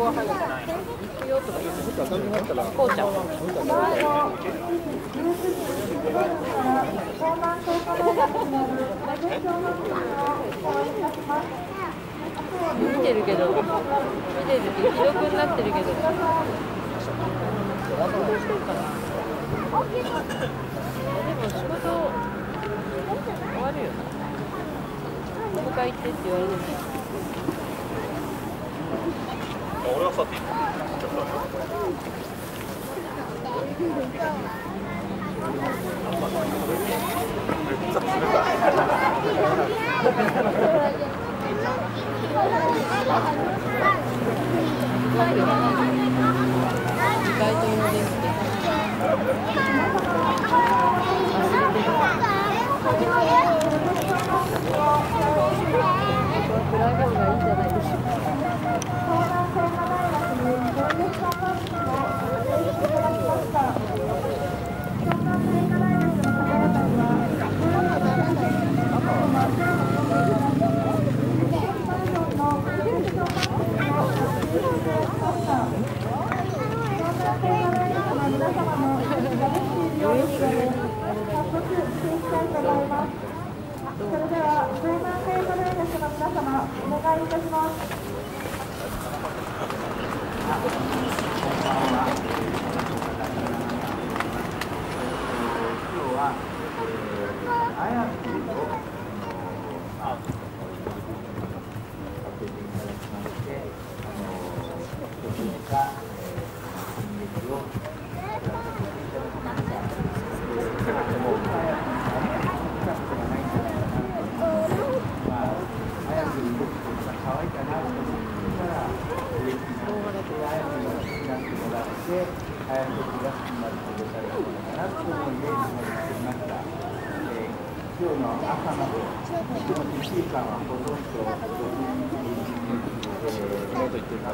こは入ってない行くよとか言ってこうちゃん見てるけど見てるけど既読になってるけどどうしてるかなでも仕事終わるよな迎え行ってって言われても俺はさっていい街灯の電気で暗い方がいいんじゃないでし educación. あ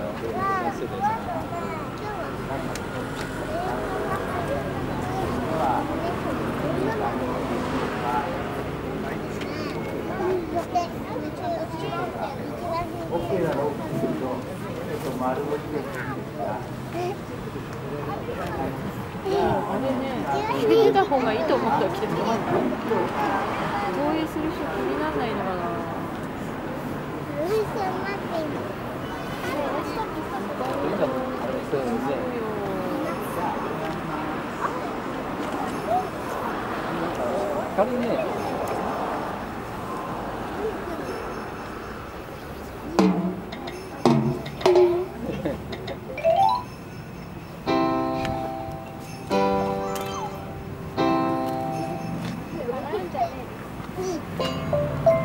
れね決めてた方がいいと思うんだけど投影する人気にならないのかな仮にね。こ「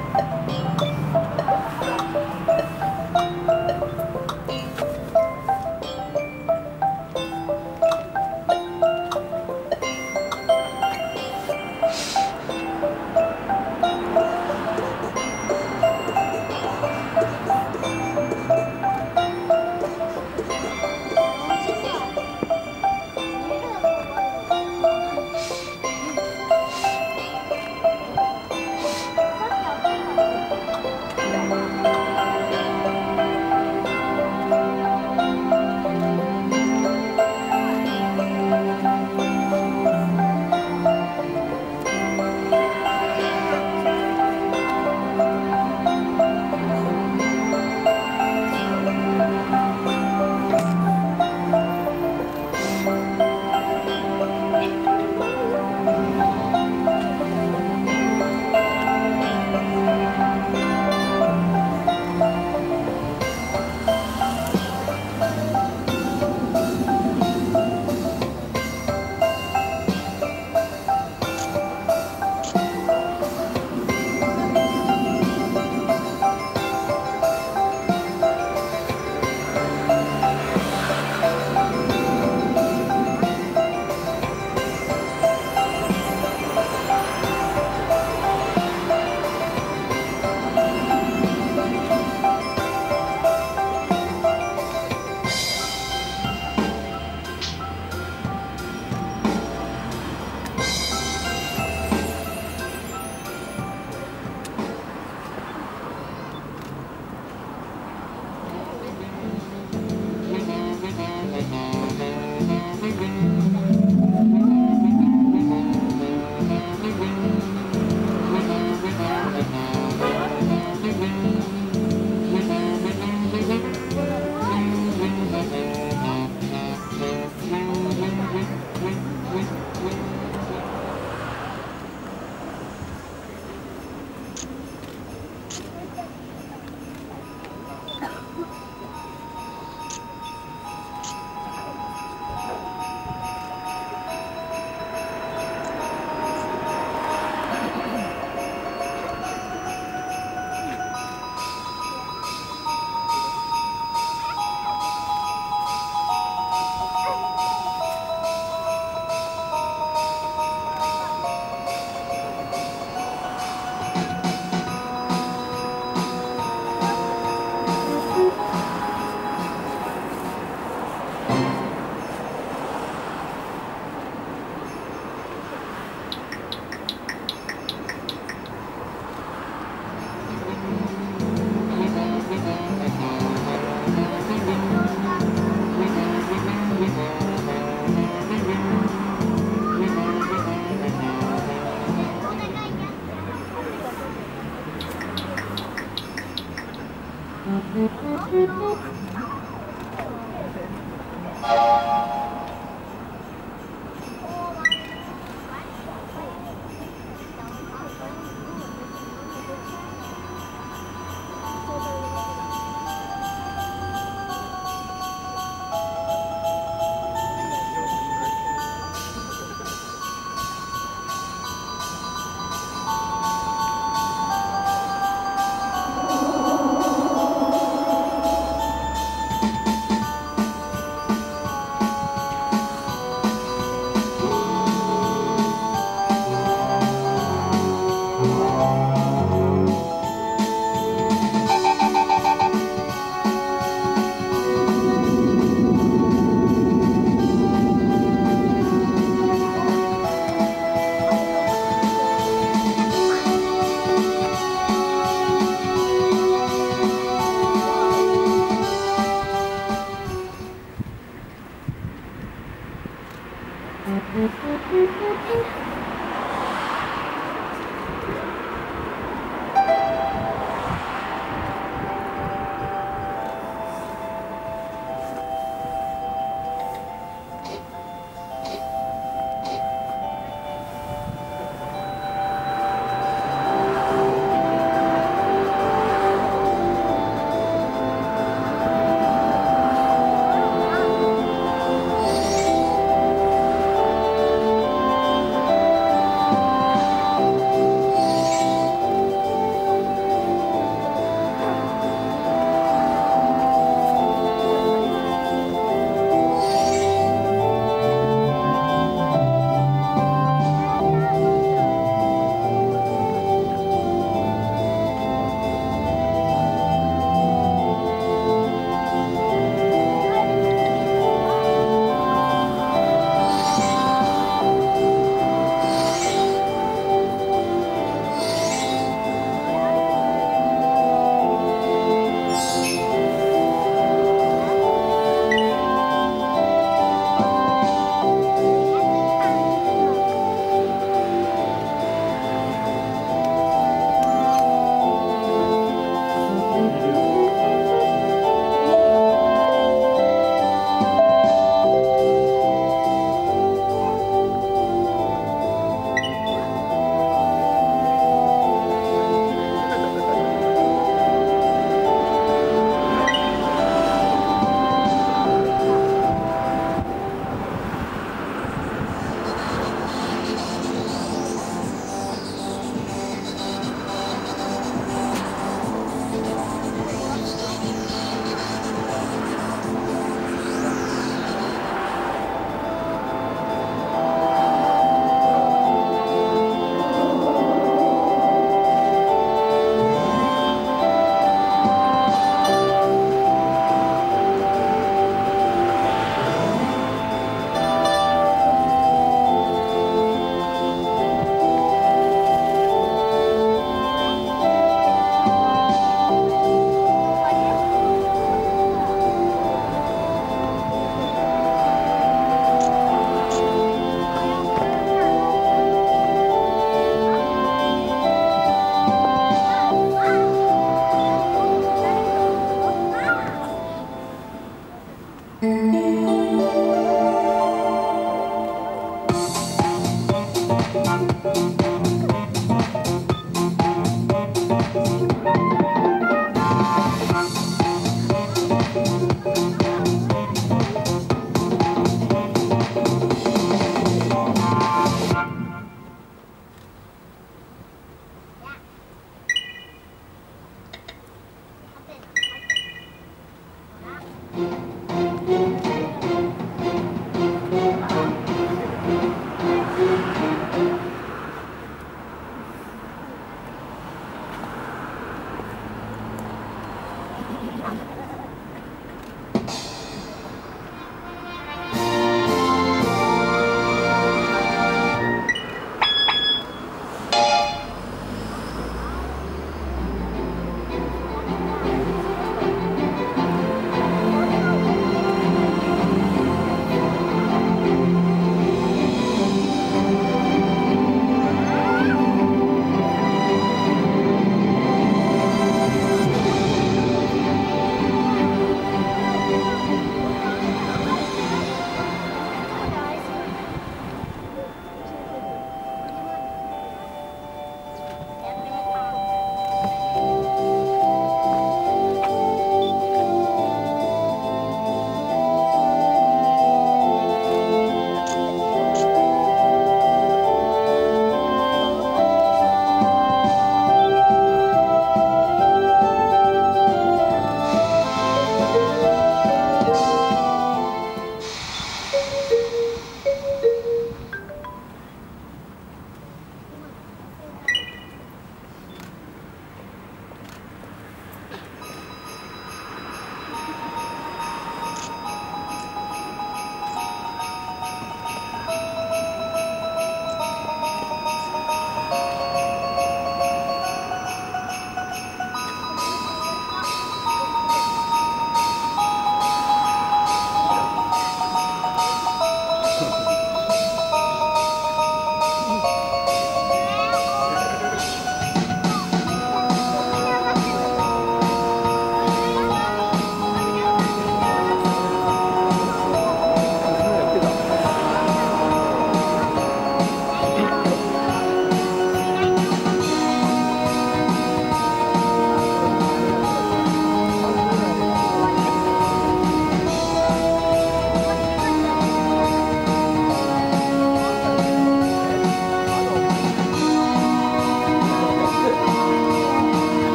Oh,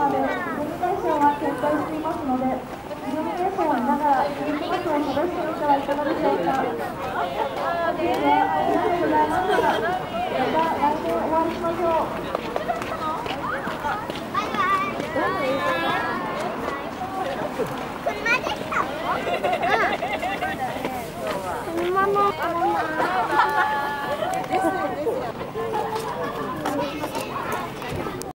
まで、文化庁ははいかがでしょうか？